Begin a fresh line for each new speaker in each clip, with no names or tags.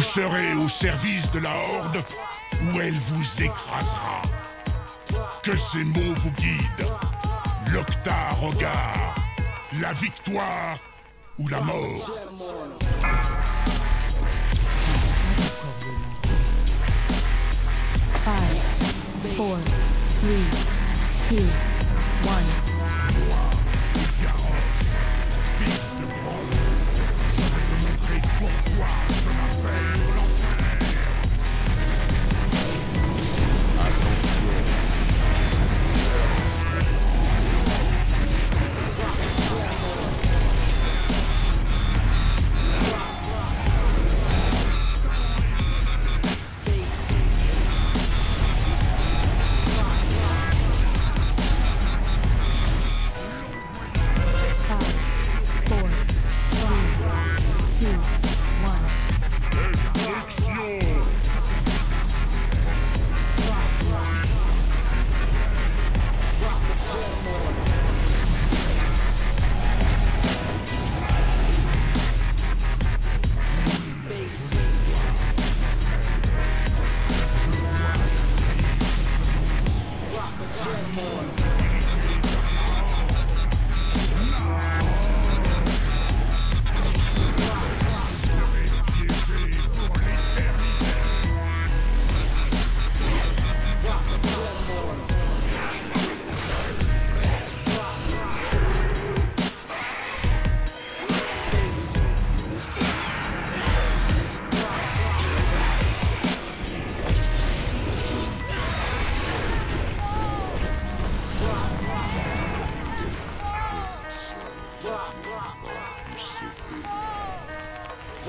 serez au service de la Horde ou elle vous écrasera. Que ces mots vous guident. L'Octa regard. La victoire ou la mort.
Five, four, three,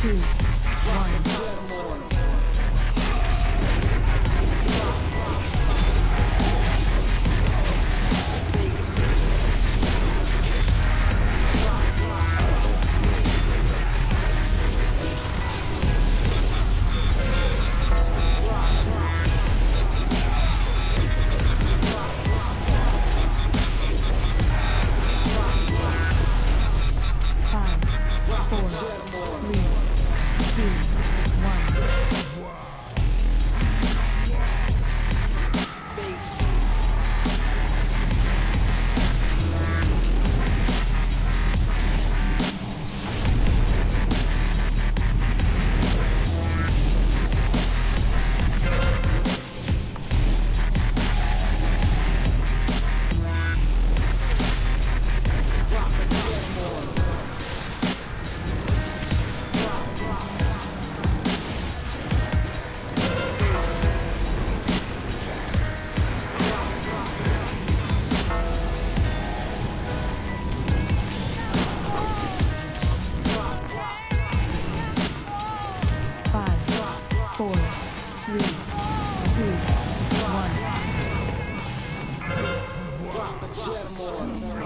two. Thank.
Jetmore.